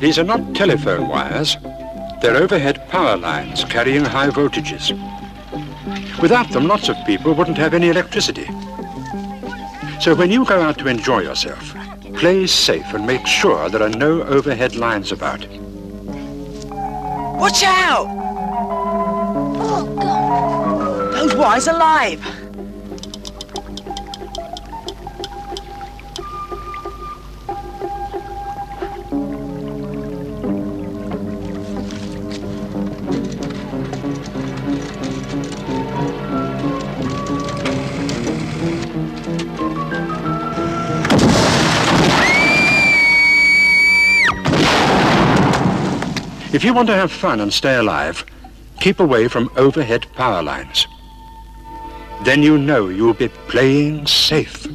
These are not telephone wires. They're overhead power lines carrying high voltages. Without them, lots of people wouldn't have any electricity. So when you go out to enjoy yourself, play safe and make sure there are no overhead lines about. Watch out! Oh, God. Those wires are live. If you want to have fun and stay alive, keep away from overhead power lines. Then you know you'll be playing safe.